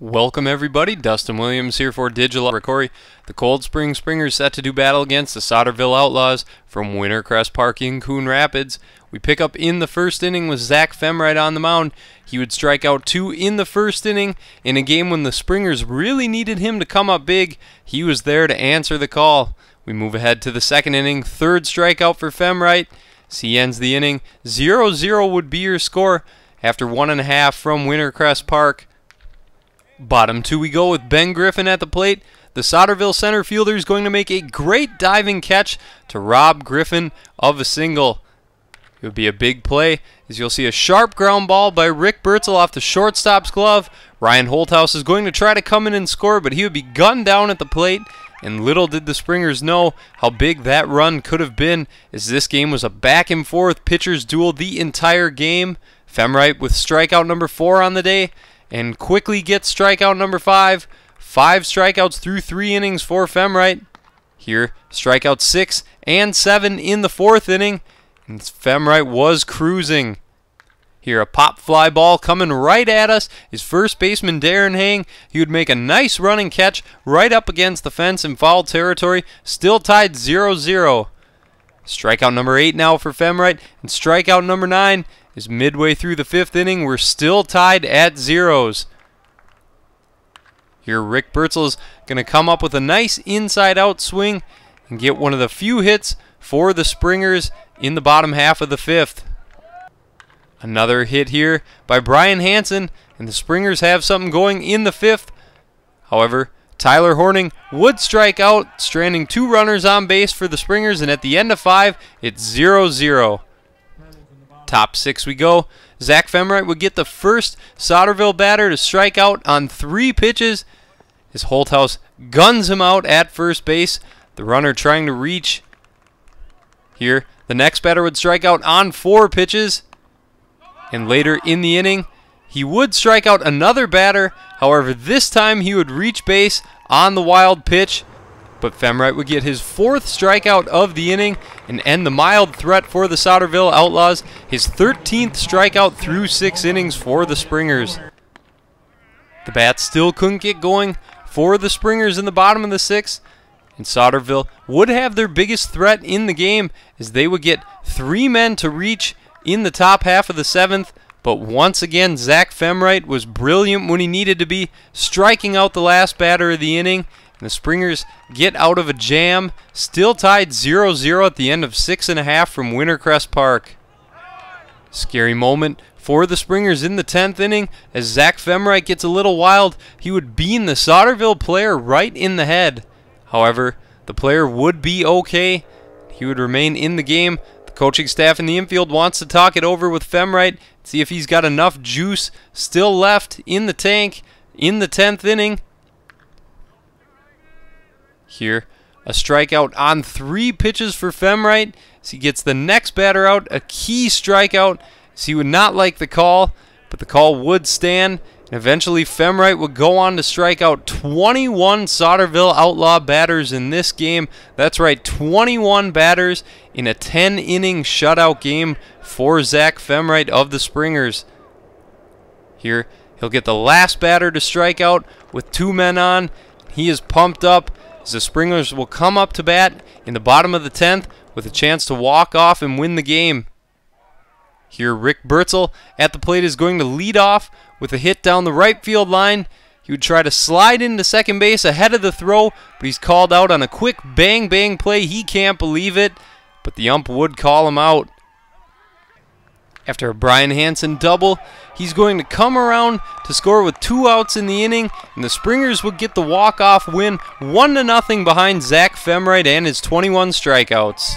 Welcome everybody, Dustin Williams here for Digital Corey. The Cold Spring Springers set to do battle against the Soderville Outlaws from Wintercrest Park in Coon Rapids. We pick up in the first inning with Zach Femright on the mound. He would strike out two in the first inning in a game when the Springers really needed him to come up big. He was there to answer the call. We move ahead to the second inning, third strikeout for Femright. He ends the inning, 0-0 would be your score after one and a half from Wintercrest Park. Bottom two we go with Ben Griffin at the plate. The Soderville center fielder is going to make a great diving catch to rob Griffin of a single. It would be a big play as you'll see a sharp ground ball by Rick Bertzel off the shortstop's glove. Ryan Holthouse is going to try to come in and score, but he would be gunned down at the plate. And little did the Springers know how big that run could have been as this game was a back and forth pitcher's duel the entire game. Femright with strikeout number four on the day and quickly gets strikeout number five. Five strikeouts through three innings for Femright. Here, strikeout six and seven in the fourth inning. And Femright was cruising. Here, a pop fly ball coming right at us is first baseman Darren Hang. He would make a nice running catch right up against the fence in foul territory, still tied 0 0. Strikeout number 8 now for Femright, and strikeout number 9 is midway through the fifth inning. We're still tied at zeros. Here, Rick Bertzel is going to come up with a nice inside out swing and get one of the few hits for the Springers in the bottom half of the fifth. Another hit here by Brian Hanson, and the Springers have something going in the fifth. However, Tyler Horning would strike out, stranding two runners on base for the Springers, and at the end of five, it's 0 0. Top six we go. Zach Femright would get the first Soderville batter to strike out on three pitches. His Holthouse guns him out at first base. The runner trying to reach. Here, the next batter would strike out on four pitches. And later in the inning, he would strike out another batter. However, this time he would reach base on the wild pitch. But Femright would get his fourth strikeout of the inning and end the mild threat for the Soderville Outlaws, his 13th strikeout through six innings for the Springers. The bats still couldn't get going for the Springers in the bottom of the sixth, and Soderville would have their biggest threat in the game as they would get three men to reach in the top half of the seventh. But once again, Zach Femright was brilliant when he needed to be, striking out the last batter of the inning the Springers get out of a jam, still tied 0 0 at the end of six and a half from Wintercrest Park. Scary moment for the Springers in the 10th inning as Zach Femright gets a little wild. He would bean the Soderville player right in the head. However, the player would be okay. He would remain in the game. The coaching staff in the infield wants to talk it over with Femright, see if he's got enough juice still left in the tank in the 10th inning here. A strikeout on three pitches for Femright. So he gets the next batter out, a key strikeout. So he would not like the call, but the call would stand. And eventually, Femright would go on to strike out 21 Soderville Outlaw batters in this game. That's right, 21 batters in a 10 inning shutout game for Zach Femright of the Springers. Here, he'll get the last batter to strike out with two men on. He is pumped up as the Springers will come up to bat in the bottom of the 10th with a chance to walk off and win the game. Here, Rick Bertzel at the plate is going to lead off with a hit down the right field line. He would try to slide into second base ahead of the throw, but he's called out on a quick bang bang play. He can't believe it, but the ump would call him out. After a Brian Hanson double, he's going to come around to score with two outs in the inning, and the Springers would get the walk-off win 1 to nothing behind Zach Femright and his 21 strikeouts.